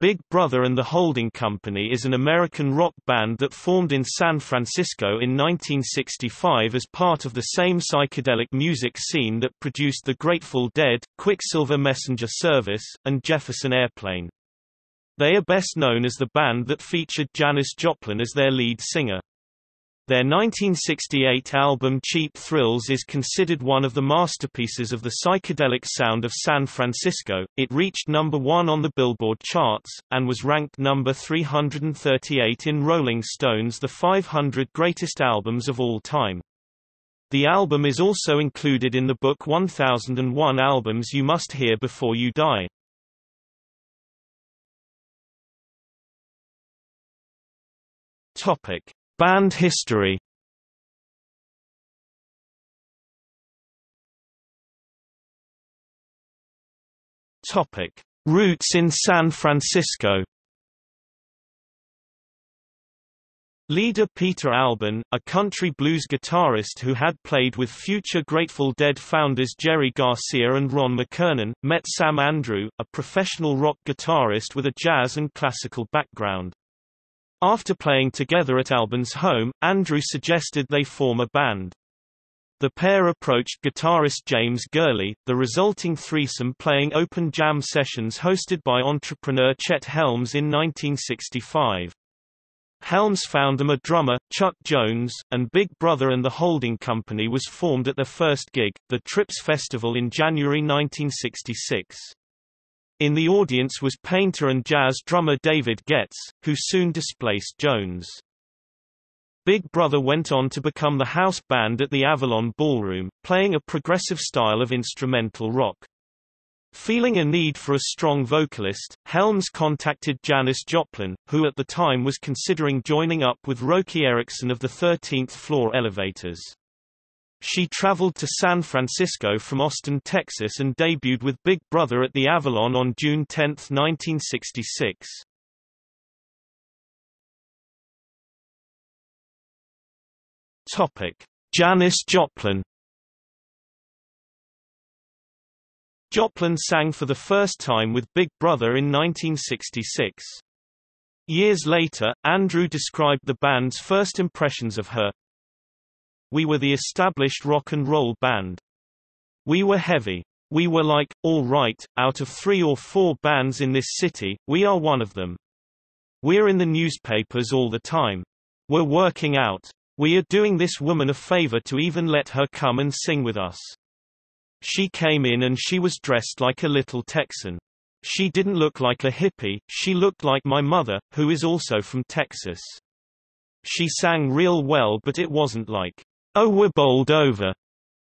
Big Brother and the Holding Company is an American rock band that formed in San Francisco in 1965 as part of the same psychedelic music scene that produced the Grateful Dead, Quicksilver Messenger Service, and Jefferson Airplane. They are best known as the band that featured Janis Joplin as their lead singer. Their 1968 album Cheap Thrills is considered one of the masterpieces of the psychedelic sound of San Francisco. It reached number 1 on the Billboard charts, and was ranked number 338 in Rolling Stone's The 500 Greatest Albums of All Time. The album is also included in the book 1001 Albums You Must Hear Before You Die. Topic. Band history Topic: Roots in San Francisco. Leader Peter Albin, a country blues guitarist who had played with future Grateful Dead founders Jerry Garcia and Ron McKernan, met Sam Andrew, a professional rock guitarist with a jazz and classical background. After playing together at Albin's home, Andrew suggested they form a band. The pair approached guitarist James Gurley, the resulting threesome playing open jam sessions hosted by entrepreneur Chet Helms in 1965. Helms found them a drummer, Chuck Jones, and Big Brother and the Holding Company was formed at their first gig, the Trips Festival in January 1966. In the audience was painter and jazz drummer David Getz, who soon displaced Jones. Big Brother went on to become the house band at the Avalon Ballroom, playing a progressive style of instrumental rock. Feeling a need for a strong vocalist, Helms contacted Janis Joplin, who at the time was considering joining up with Roky Erickson of the 13th Floor Elevators. She traveled to San Francisco from Austin, Texas and debuted with Big Brother at the Avalon on June 10, 1966. Topic: Janis Joplin Joplin sang for the first time with Big Brother in 1966. Years later, Andrew described the band's first impressions of her, we were the established rock and roll band. We were heavy. We were like, all right, out of three or four bands in this city, we are one of them. We're in the newspapers all the time. We're working out. We are doing this woman a favor to even let her come and sing with us. She came in and she was dressed like a little Texan. She didn't look like a hippie, she looked like my mother, who is also from Texas. She sang real well but it wasn't like, Oh we're bowled over.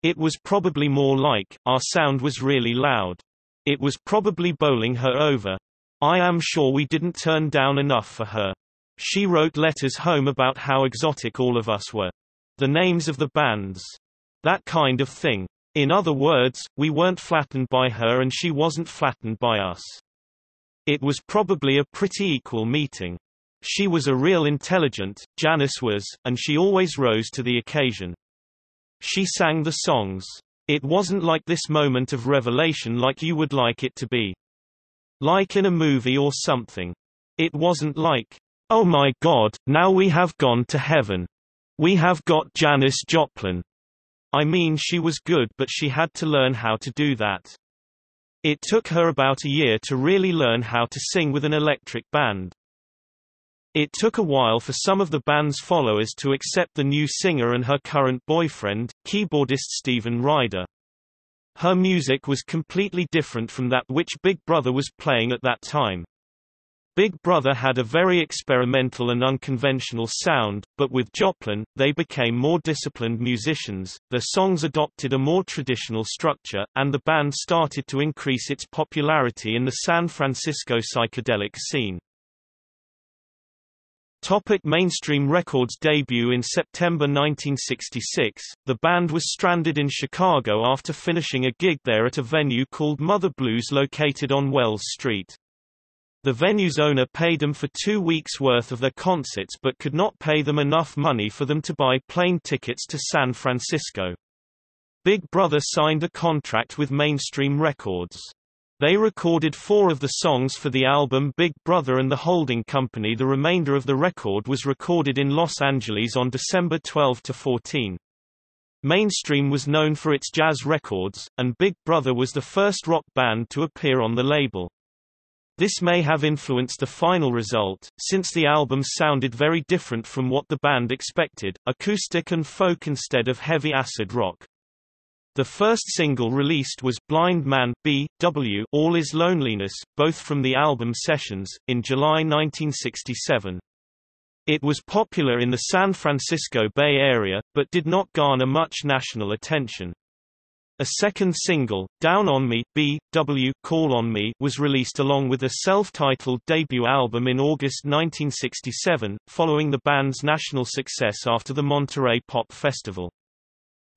It was probably more like, our sound was really loud. It was probably bowling her over. I am sure we didn't turn down enough for her. She wrote letters home about how exotic all of us were. The names of the bands. That kind of thing. In other words, we weren't flattened by her and she wasn't flattened by us. It was probably a pretty equal meeting. She was a real intelligent, Janis was, and she always rose to the occasion. She sang the songs. It wasn't like this moment of revelation like you would like it to be. Like in a movie or something. It wasn't like, oh my god, now we have gone to heaven. We have got Janis Joplin. I mean she was good but she had to learn how to do that. It took her about a year to really learn how to sing with an electric band. It took a while for some of the band's followers to accept the new singer and her current boyfriend, keyboardist Steven Ryder. Her music was completely different from that which Big Brother was playing at that time. Big Brother had a very experimental and unconventional sound, but with Joplin, they became more disciplined musicians, their songs adopted a more traditional structure, and the band started to increase its popularity in the San Francisco psychedelic scene. Topic mainstream records debut in September 1966, the band was stranded in Chicago after finishing a gig there at a venue called Mother Blues located on Wells Street. The venue's owner paid them for two weeks' worth of their concerts but could not pay them enough money for them to buy plane tickets to San Francisco. Big Brother signed a contract with Mainstream Records. They recorded four of the songs for the album Big Brother and the Holding Company the remainder of the record was recorded in Los Angeles on December 12–14. Mainstream was known for its jazz records, and Big Brother was the first rock band to appear on the label. This may have influenced the final result, since the album sounded very different from what the band expected, acoustic and folk instead of heavy acid rock. The first single released was Blind Man B. W. All Is Loneliness, both from the album Sessions, in July 1967. It was popular in the San Francisco Bay Area, but did not garner much national attention. A second single, Down on Me, B. W. Call on Me was released along with a self-titled debut album in August 1967, following the band's national success after the Monterey Pop Festival.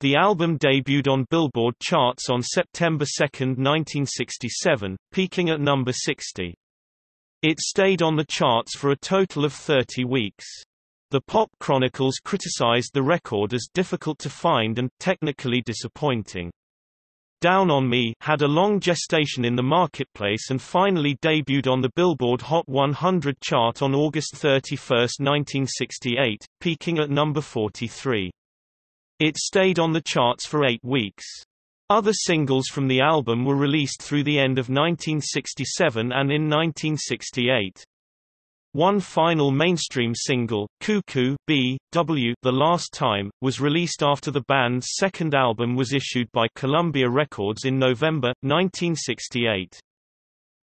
The album debuted on Billboard charts on September 2, 1967, peaking at number 60. It stayed on the charts for a total of 30 weeks. The Pop Chronicles criticized the record as difficult to find and technically disappointing. Down on Me had a long gestation in the marketplace and finally debuted on the Billboard Hot 100 chart on August 31, 1968, peaking at number 43. It stayed on the charts for eight weeks. Other singles from the album were released through the end of 1967 and in 1968. One final mainstream single, Cuckoo B. W. The Last Time, was released after the band's second album was issued by Columbia Records in November, 1968.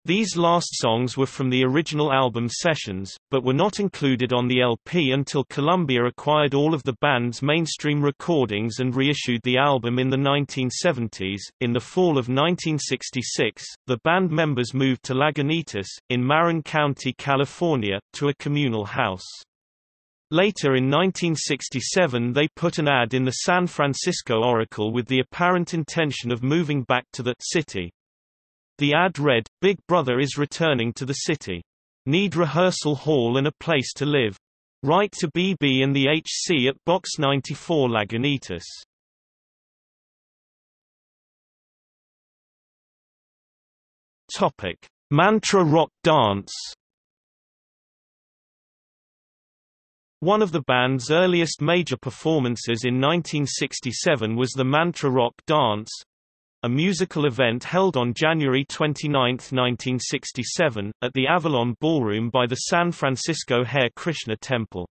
These last songs were from the original album Sessions, but were not included on the LP until Columbia acquired all of the band's mainstream recordings and reissued the album in the 1970s. In the fall of 1966, the band members moved to Lagunitas, in Marin County, California, to a communal house. Later in 1967 they put an ad in the San Francisco Oracle with the apparent intention of moving back to the city. The ad read, Big Brother is returning to the city. Need rehearsal hall and a place to live. Write to BB and the HC at Box 94 Lagunitas. Topic: Mantra Rock Dance. One of the band's earliest major performances in 1967 was the Mantra Rock Dance, a musical event held on January 29, 1967, at the Avalon Ballroom by the San Francisco Hare Krishna Temple.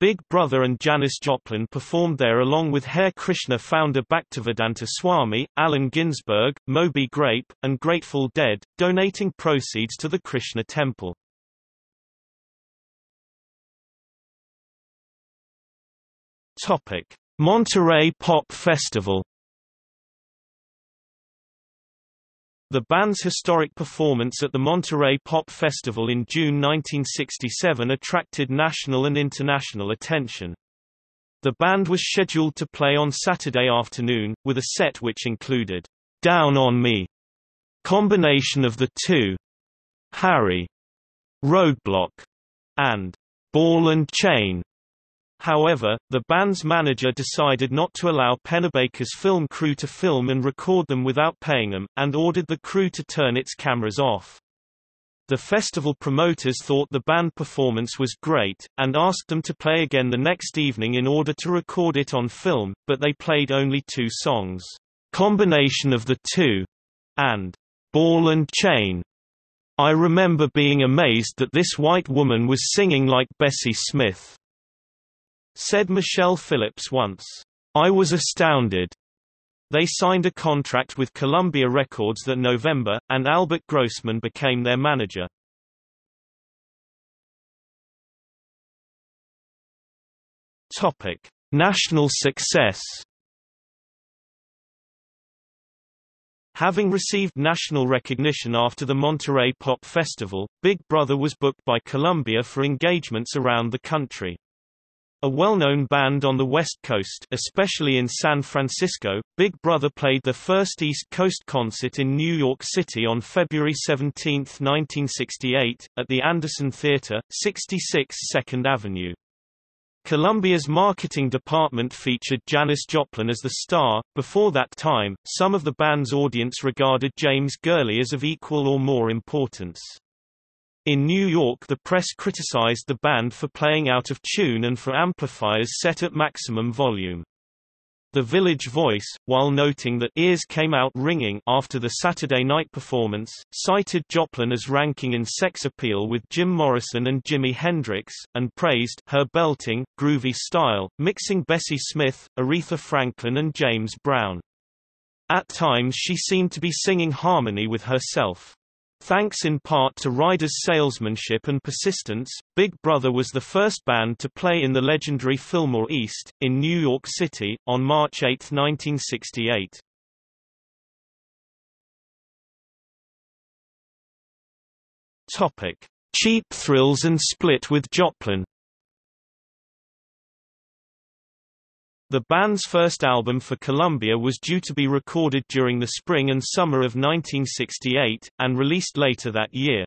Big Brother and Janis Joplin performed there along with Hare Krishna founder Bhaktivedanta Swami, Allen Ginsberg, Moby Grape, and Grateful Dead, donating proceeds to the Krishna Temple. Monterey Pop Festival The band's historic performance at the Monterey Pop Festival in June 1967 attracted national and international attention. The band was scheduled to play on Saturday afternoon, with a set which included, Down on Me, combination of the two, Harry, Roadblock, and Ball and Chain. However, the band's manager decided not to allow Pennebaker's film crew to film and record them without paying them, and ordered the crew to turn its cameras off. The festival promoters thought the band performance was great, and asked them to play again the next evening in order to record it on film, but they played only two songs, "'Combination of the Two' and "'Ball and Chain'. I remember being amazed that this white woman was singing like Bessie Smith. Said Michelle Phillips once, I was astounded. They signed a contract with Columbia Records that November, and Albert Grossman became their manager. Topic: National success. Having received national recognition after the Monterey Pop Festival, Big Brother was booked by Columbia for engagements around the country. A well-known band on the West Coast especially in San Francisco, Big Brother played their first East Coast concert in New York City on February 17, 1968, at the Anderson Theatre, 66 2nd Avenue. Columbia's marketing department featured Janis Joplin as the star. Before that time, some of the band's audience regarded James Gurley as of equal or more importance. In New York the press criticized the band for playing out of tune and for amplifiers set at maximum volume. The Village Voice, while noting that ears came out ringing after the Saturday night performance, cited Joplin as ranking in sex appeal with Jim Morrison and Jimi Hendrix, and praised her belting, groovy style, mixing Bessie Smith, Aretha Franklin and James Brown. At times she seemed to be singing harmony with herself. Thanks in part to Ryder's salesmanship and persistence, Big Brother was the first band to play in the legendary Fillmore East, in New York City, on March 8, 1968. Topic. Cheap Thrills and split with Joplin The band's first album for Columbia was due to be recorded during the spring and summer of 1968, and released later that year.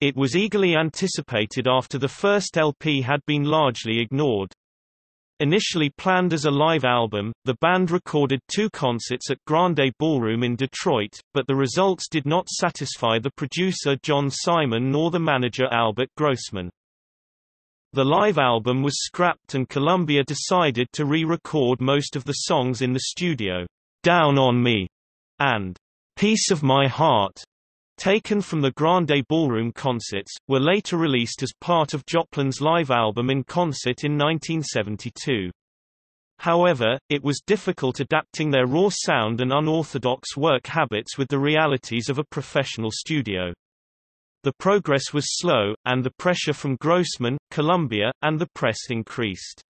It was eagerly anticipated after the first LP had been largely ignored. Initially planned as a live album, the band recorded two concerts at Grande Ballroom in Detroit, but the results did not satisfy the producer John Simon nor the manager Albert Grossman. The live album was scrapped and Columbia decided to re-record most of the songs in the studio. Down on Me and Piece of My Heart, taken from the Grande Ballroom concerts, were later released as part of Joplin's live album in concert in 1972. However, it was difficult adapting their raw sound and unorthodox work habits with the realities of a professional studio. The progress was slow, and the pressure from Grossman, Columbia, and the press increased.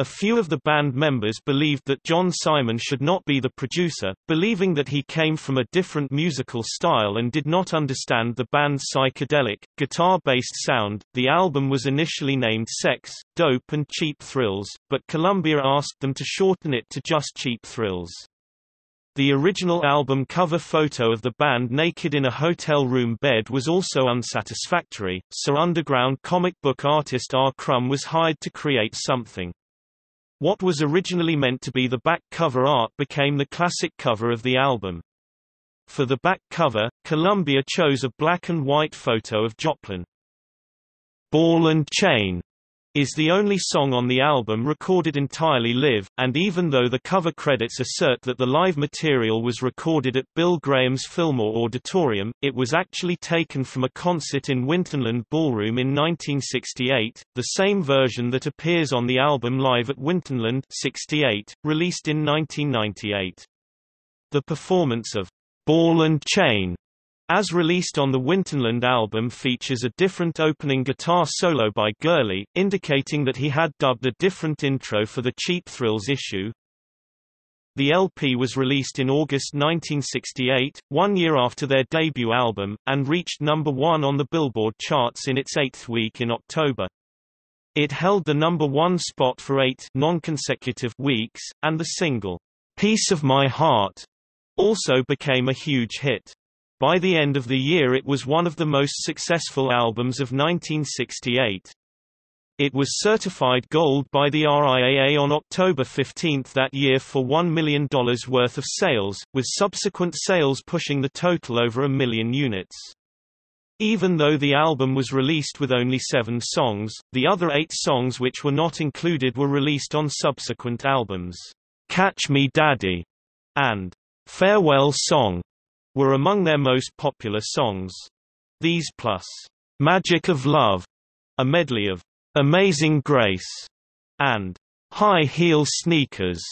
A few of the band members believed that John Simon should not be the producer, believing that he came from a different musical style and did not understand the band's psychedelic, guitar-based sound. The album was initially named Sex, Dope and Cheap Thrills, but Columbia asked them to shorten it to just Cheap Thrills. The original album cover photo of the band naked in a hotel room bed was also unsatisfactory, so underground comic book artist R. Crumb was hired to create something. What was originally meant to be the back cover art became the classic cover of the album. For the back cover, Columbia chose a black and white photo of Joplin. Ball and Chain is the only song on the album recorded entirely live, and even though the cover credits assert that the live material was recorded at Bill Graham's Fillmore Auditorium, it was actually taken from a concert in Winterland Ballroom in 1968, the same version that appears on the album Live at Winterland 68, released in 1998. The performance of Ball and Chain as released on the Winterland album features a different opening guitar solo by Gurley, indicating that he had dubbed a different intro for the Cheap Thrills issue. The LP was released in August 1968, one year after their debut album, and reached number one on the Billboard charts in its eighth week in October. It held the number one spot for eight non-consecutive weeks, and the single, Piece of My Heart, also became a huge hit. By the end of the year it was one of the most successful albums of 1968. It was certified gold by the RIAA on October 15 that year for $1 million worth of sales, with subsequent sales pushing the total over a million units. Even though the album was released with only seven songs, the other eight songs which were not included were released on subsequent albums. Catch Me Daddy and Farewell Song were among their most popular songs. These plus Magic of Love, a medley of Amazing Grace and High Heel Sneakers,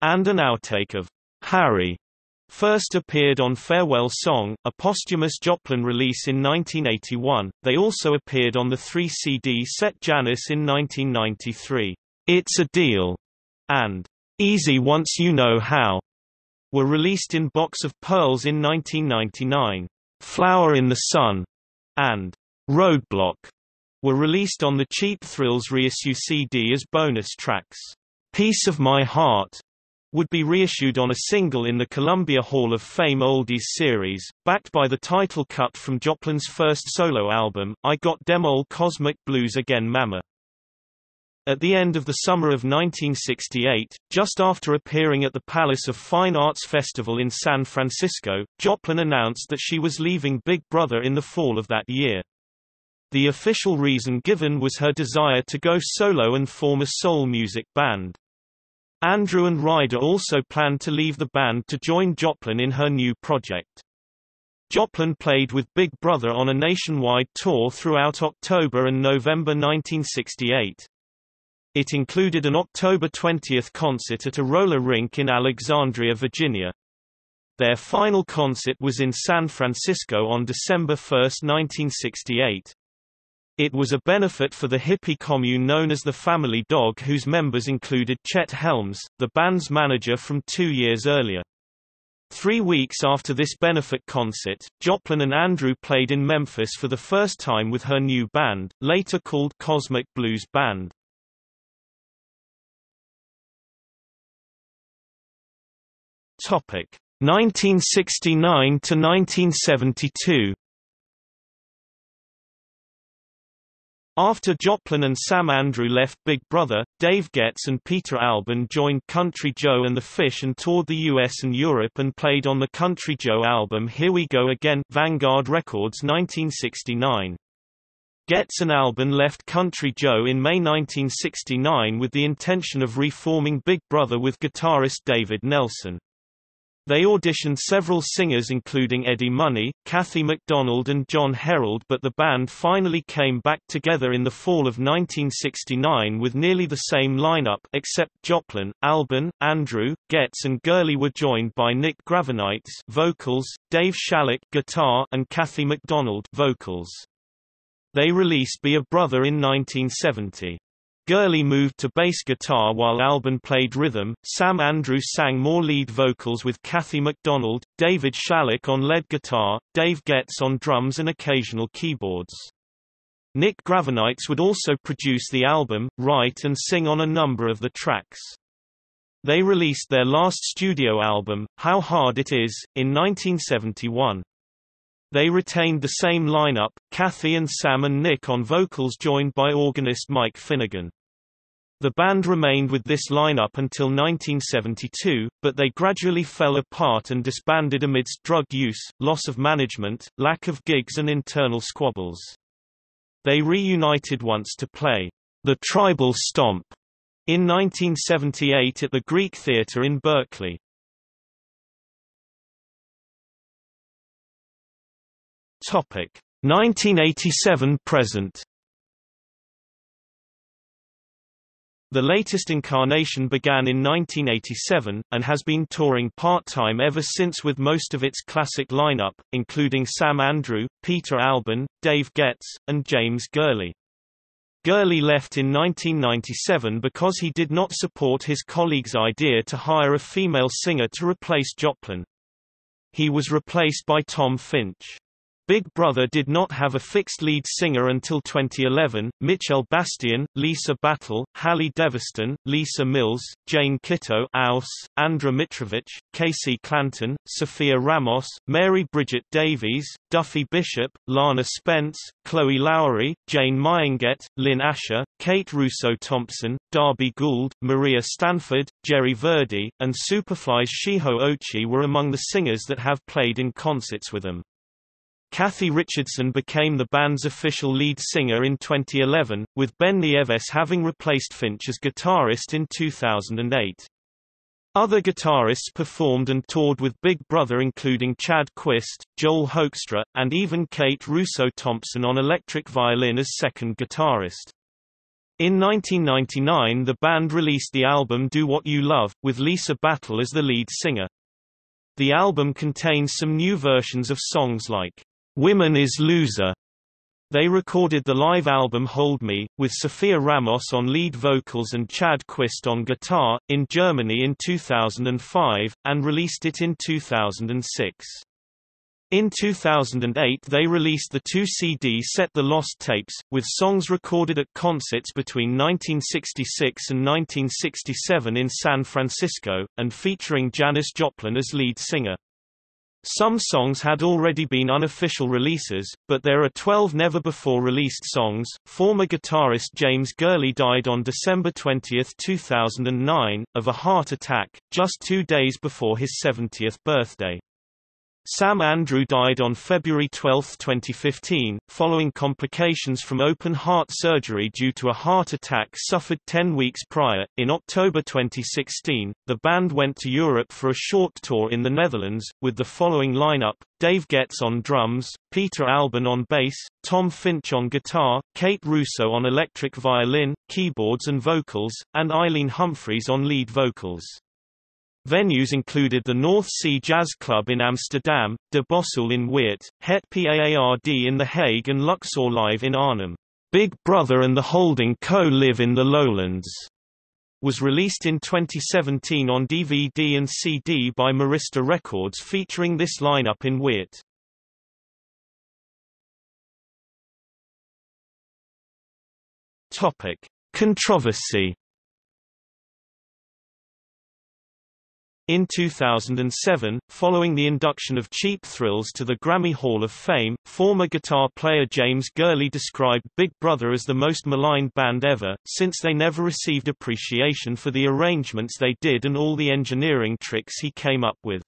and an outtake of Harry first appeared on Farewell Song, a posthumous Joplin release in 1981. They also appeared on the 3-CD set Janis in 1993. It's a Deal and Easy Once You Know How were released in Box of Pearls in 1999. Flower in the Sun and Roadblock were released on the Cheap Thrills reissue CD as bonus tracks. Piece of My Heart would be reissued on a single in the Columbia Hall of Fame Oldies series, backed by the title cut from Joplin's first solo album, I Got Dem Ol' Kozmic Blues Again Mama. At the end of the summer of 1968, just after appearing at the Palace of Fine Arts Festival in San Francisco, Joplin announced that she was leaving Big Brother in the fall of that year. The official reason given was her desire to go solo and form a soul music band. Andrew and Ryder also planned to leave the band to join Joplin in her new project. Joplin played with Big Brother on a nationwide tour throughout October and November 1968. It included an October 20 concert at a roller rink in Alexandria, Virginia. Their final concert was in San Francisco on December 1, 1968. It was a benefit for the hippie commune known as the Family Dog whose members included Chet Helms, the band's manager from two years earlier. Three weeks after this benefit concert, Joplin and Andrew played in Memphis for the first time with her new band, later called Kozmic Blues Band. Topic 1969 to 1972. After Joplin and Sam Andrew left Big Brother, Dave Getz and Peter Albin joined Country Joe and the Fish and toured the US and Europe and played on the Country Joe album Here We Go Again, Vanguard Records 1969. Getz and Albin left Country Joe in May 1969 with the intention of reforming Big Brother with guitarist David Nelson. They auditioned several singers including Eddie Money, Kathi McDonald and John Herold but the band finally came back together in the fall of 1969 with nearly the same lineup except Joplin, Albin, Andrew, Getz and Gurley were joined by Nick Gravenites vocals, Dave Schallock guitar and Kathi McDonald vocals. They released Be a Brother in 1970. Gurley moved to bass guitar while Albin played rhythm, Sam Andrews sang more lead vocals with Kathi McDonald, David Schallock on lead guitar, Dave Getz on drums and occasional keyboards. Nick Gravenites would also produce the album, write and sing on a number of the tracks. They released their last studio album, How Hard It Is, in 1971. They retained the same lineup, Kathy and Sam and Nick on vocals joined by organist Mike Finnegan. The band remained with this lineup until 1972, but they gradually fell apart and disbanded amidst drug use, loss of management, lack of gigs and internal squabbles. They reunited once to play The Tribal Stomp in 1978 at the Greek Theatre in Berkeley. Topic 1987 present The latest incarnation began in 1987, and has been touring part-time ever since with most of its classic lineup, including Sam Andrew, Peter Albin, Dave Getz, and James Gurley. Gurley left in 1997 because he did not support his colleague's idea to hire a female singer to replace Joplin. He was replaced by Tom Finch. Big Brother did not have a fixed lead singer until 2011. Mitchell Bastian, Lisa Battle, Hallie Devaston, Lisa Mills, Jane Kitto, Aus, Andra Mitrovic, Casey Clanton, Sophia Ramos, Mary Bridget Davies, Duffy Bishop, Lana Spence, Chloe Lowry, Jane Meienget, Lynn Asher, Kate Russo Thompson, Darby Gould, Maria Stanford, Jerry Verdi, and Superfly's Shiho Ochi were among the singers that have played in concerts with them. Kathy Richardson became the band's official lead singer in 2011, with Ben Nieves having replaced Finch as guitarist in 2008. Other guitarists performed and toured with Big Brother including Chad Quist, Joel Hoekstra, and even Kate Russo Thompson on electric violin as second guitarist. In 1999 the band released the album Do What You Love, with Lisa Battle as the lead singer. The album contains some new versions of songs like Women is Loser. They recorded the live album Hold Me, with Sophia Ramos on lead vocals and Chad Quist on guitar, in Germany in 2005, and released it in 2006. In 2008 they released the two CD set The Lost Tapes, with songs recorded at concerts between 1966 and 1967 in San Francisco, and featuring Janis Joplin as lead singer. Some songs had already been unofficial releases, but there are 12 never-before-released songs. Former guitarist James Gurley died on December 20, 2009, of a heart attack, just two days before his 70th birthday. Sam Andrew died on February 12, 2015, following complications from open heart surgery due to a heart attack suffered 10 weeks prior. In October 2016, the band went to Europe for a short tour in the Netherlands, with the following lineup Dave Getz on drums, Peter Albin on bass, Tom Finch on guitar, Kate Russo on electric violin, keyboards and vocals, and Eileen Humphreys on lead vocals. Venues included the North Sea Jazz Club in Amsterdam, De Bosuil in Weert, Het Paard in The Hague and Luxor Live in Arnhem. Big Brother and the Holding Co. live in the Lowlands was released in 2017 on DVD and CD by Marista Records featuring this lineup in Weert. Topic: Controversy In 2007, following the induction of Cheap Thrills to the Grammy Hall of Fame, former guitar player James Gurley described Big Brother as the most maligned band ever, since they never received appreciation for the arrangements they did and all the engineering tricks he came up with.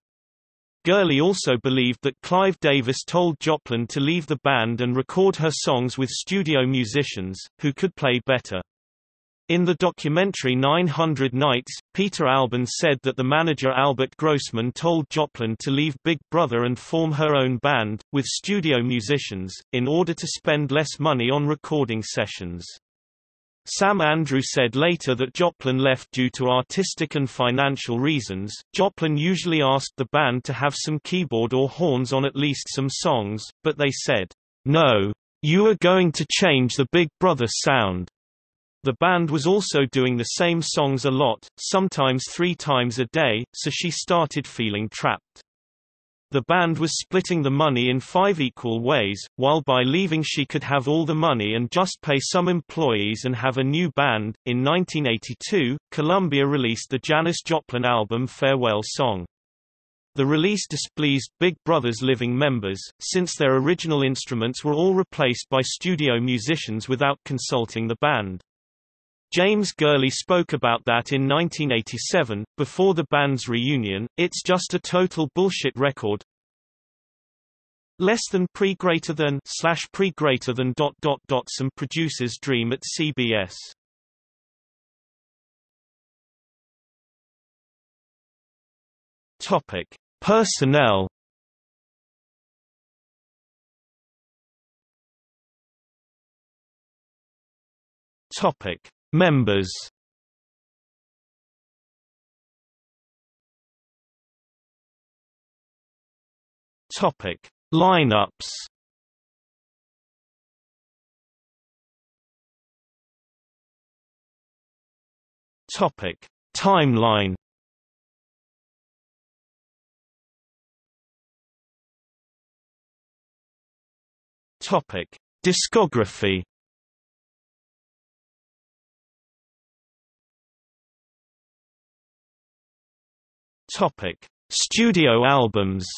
Gurley also believed that Clive Davis told Joplin to leave the band and record her songs with studio musicians, who could play better. In the documentary 900 Nights, Peter Albin said that the manager Albert Grossman told Joplin to leave Big Brother and form her own band, with studio musicians, in order to spend less money on recording sessions. Sam Andrew said later that Joplin left due to artistic and financial reasons. Joplin usually asked the band to have some keyboard or horns on at least some songs, but they said, No. You are going to change the Big Brother sound. The band was also doing the same songs a lot, sometimes three times a day, so she started feeling trapped. The band was splitting the money in five equal ways, while by leaving she could have all the money and just pay some employees and have a new band. In 1982, Columbia released the Janis Joplin album Farewell Song. The release displeased Big Brother's living members, since their original instruments were all replaced by studio musicians without consulting the band. James Gurley spoke about that in 1987, before the band's reunion, it's just a total bullshit record. Less than pre greater than slash pre greater than dot dot dot some producers dream at CBS. Topic: Personnel. Topic: Members. Topic. Lineups. Topic. Timeline. Topic. Discography Topic: Studio albums.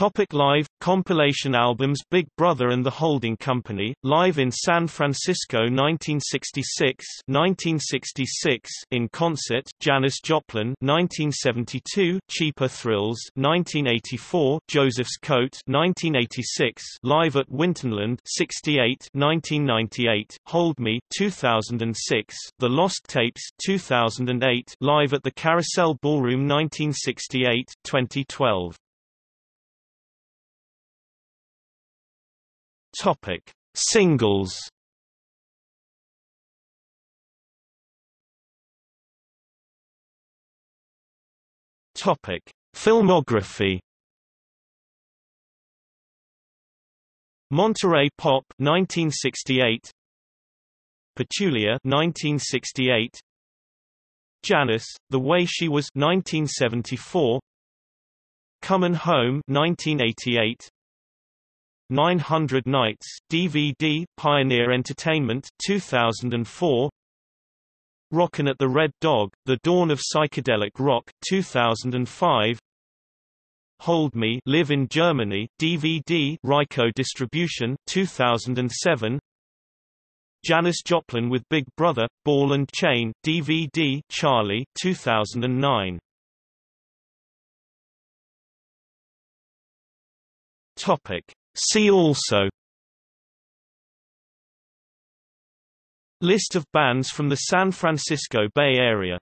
Topic live compilation albums Big Brother and the Holding Company live in San Francisco 1966 1966 in concert Janis Joplin 1972 Cheaper Thrills 1984 Joseph's Coat 1986 live at Winterland 68 1998 Hold Me 2006 The Lost Tapes 2008 live at the Carousel Ballroom 1968 2012 Topic: Singles. Topic: Filmography. Monterey Pop 1968 Petulia 1968 Janis The Way She Was 1974 Comin' Home 1988 900 Nights, DVD, Pioneer Entertainment, 2004 Rockin' at the Red Dog, The Dawn of Psychedelic Rock 2005 Hold Me Live in Germany DVD Ryko Distribution 2007 Janis Joplin with Big Brother Ball and Chain DVD Charlie 2009 Topic See also List of bands from the San Francisco Bay Area